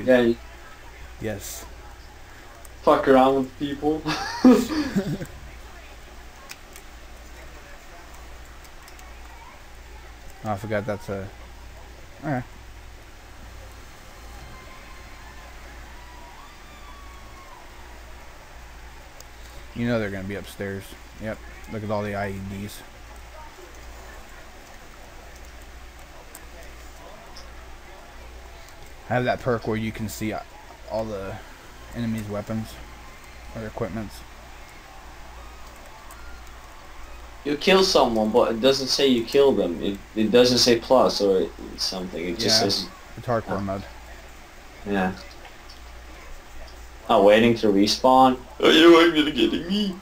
dude. Yeah, Yes. fuck around with people. Oh, I forgot that's a. Alright. You know they're gonna be upstairs. Yep. Look at all the IEDs. Have that perk where you can see uh, all the enemy's weapons or equipments. you kill someone, but it doesn't say you kill them. It, it doesn't say plus or something. It just Yeah. says, It's hardcore mode. yeah. Oh, waiting to respawn. Oh, you ain't gonna get me.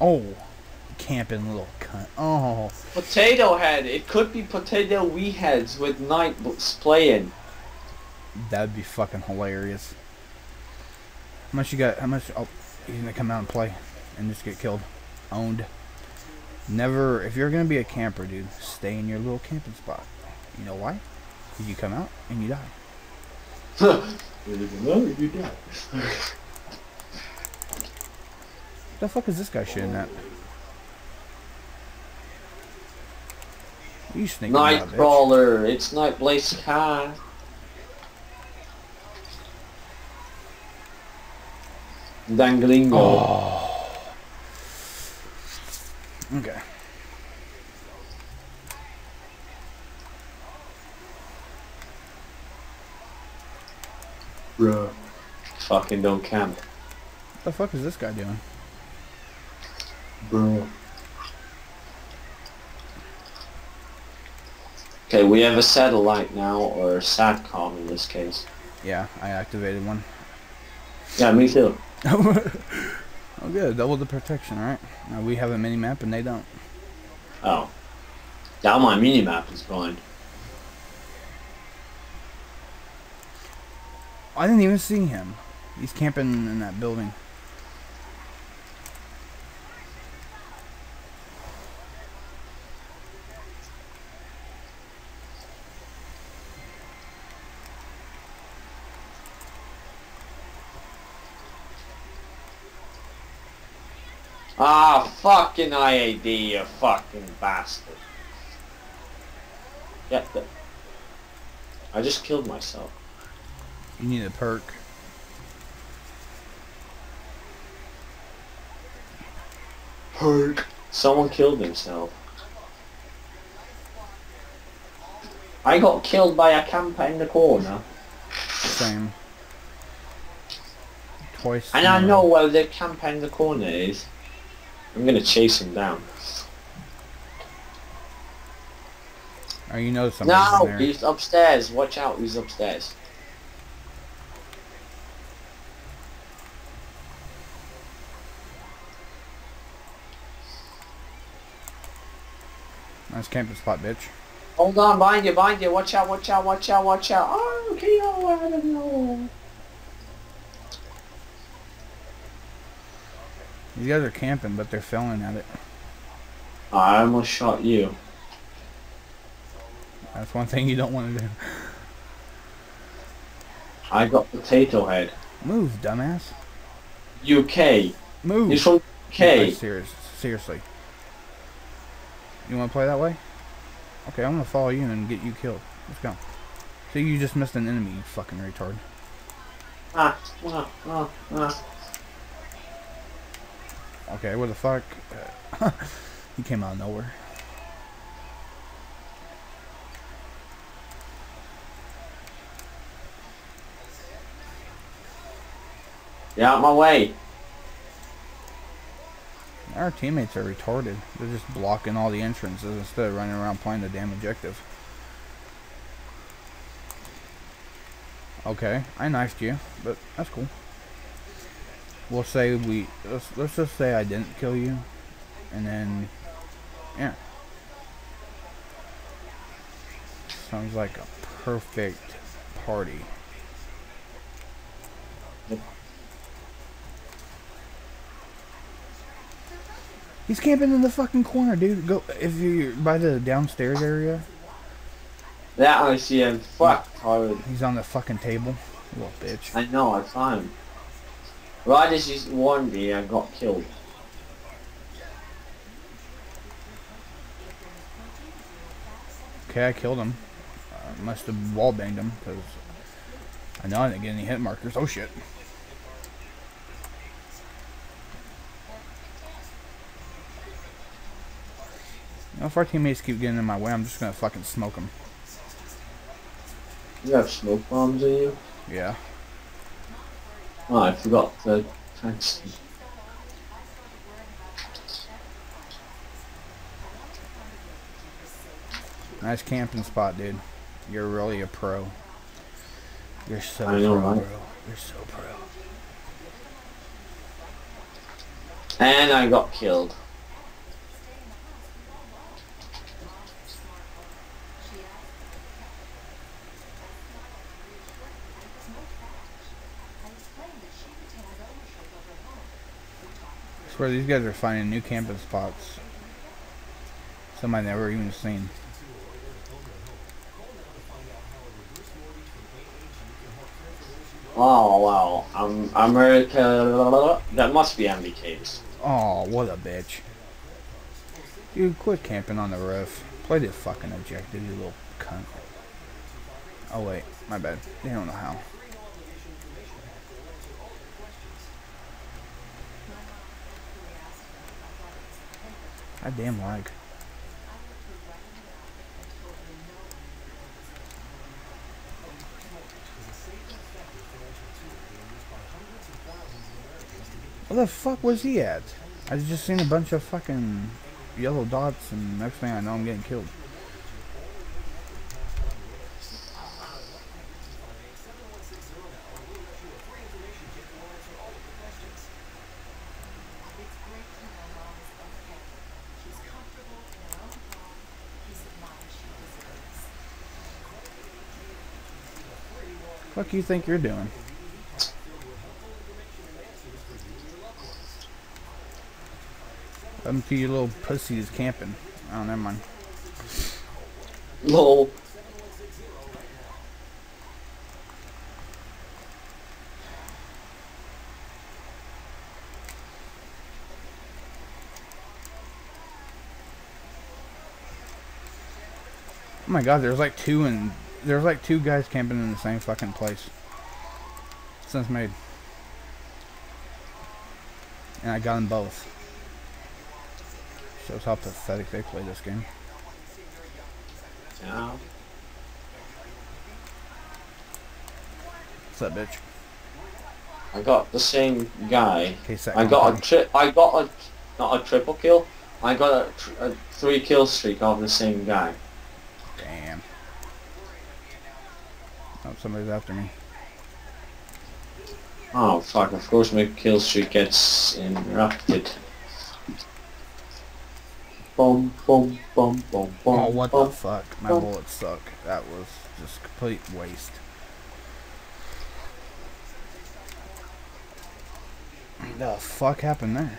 Oh, camping little cunt. Oh, Potato head. It could be potato we heads with night playing. that'd be fucking hilarious. How much you got? How much? Oh, he's gonna come out and play and just get killed. Owned. Never, if you're gonna be a camper, dude, stay in your little camping spot. You know why? you come out and you die. you die. The fuck is this guy shooting at? You sneaking. Nightcrawler. It's Night Blaze Sky. Danglingo. Oh. Okay. Bruh. Fucking don't camp. What the fuck is this guy doing? Bro. Okay, we have a satellite now, or SATCOM in this case. Yeah, I activated one. Yeah, me too. oh, good. Double the protection, alright? Now we have a mini map and they don't. Oh. Now my mini-map is gone. I didn't even see him. He's camping in that building. Ah, fucking IED, you fucking bastard. Yeah. I just killed myself. You need a perk. Perk. Someone killed himself. I got killed by a camper in the corner. Same. Twice. And I know where the camper in the corner is. I'm gonna chase him down. Oh, you know something. No, there. he's upstairs. Watch out, he's upstairs. Nice camping spot, bitch. Hold on, behind you, behind you. Watch out, watch out, watch out, watch out. Oh, okay, oh, I don't know. These guys are camping, but they're failing at it. I almost shot you. That's one thing you don't want to do. I got potato head. Move, dumbass. UK. Move. He's from Okay. UK. Serious, seriously. You want to play that way? Okay, I'm gonna follow you and get you killed. Let's go. See, you just missed an enemy, you fucking retard. Ah, ah, ah, ah. Okay, what the fuck? Uh, he came out of nowhere. Get out my way. Our teammates are retarded. They're just blocking all the entrances instead of running around playing the damn objective. Okay, I knifed you, but that's cool. We'll say we let's let's just say I didn't kill you, and then yeah. Sounds like a perfect party. He's camping in the fucking corner, dude. Go if you're by the downstairs area. That I see him. Fuck. He's on the fucking table. Little bitch. I know, I saw him. Right as he warned me, I got killed. Okay, I killed him. Uh, must have wall banged him because I know I didn't get any hit markers. Oh shit. You if our teammates keep getting in my way, I'm just gonna fucking smoke them. You have smoke bombs in you? Yeah. Oh, I forgot the thanks. Nice camping spot, dude. You're really a pro. You're so I know, pro, right? bro. You're so pro. And I got killed. I swear these guys are finding new camping spots. Some I've never even seen. Oh wow, I'm America. That must be MBKs. Oh, what a bitch. Dude, quit camping on the roof. Play the fucking objective, you little cunt. Oh wait, my bad. They don't know how. God damn lag. Where the fuck was he at? I just seen a bunch of fucking yellow dots and next thing I know I'm getting killed. Fuck you think you're doing? Them two little pussies camping. Oh, never mind. Lol. Oh my god, there's like two and there's like two guys camping in the same fucking place. Since made. And I got them both. Shows how pathetic they play this game. Yeah. What's up, bitch? I got the same guy. I got a tri- I got a not a triple kill. I got a, tr- a three kill streak of the same guy. Damn. Oh, somebody's after me. Oh fuck! Of course my kill streak gets interrupted. Boom, boom, boom, boom, boom. Oh, what the fuck? My boom. bullets suck. That was just complete waste. The fuck happened there?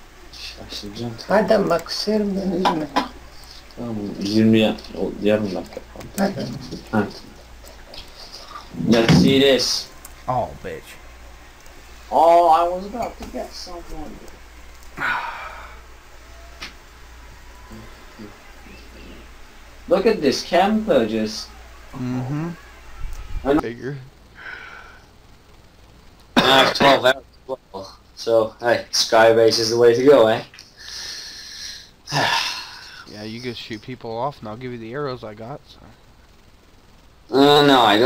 Şaşıracağım. Hadi bak serim ben üzme. Tamam 20 ya, o yarım dakika. Hadi. Ha. Let's see this. Oh, bitch. Oh, I was about to get someone. Look at this camper just. Mm-hmm. Figure. I have 12 hours as well. So, hey, Skybase is the way to go, eh? Yeah, you go shoot people off, and I'll give you the arrows I got. So. Uh, no, I don't.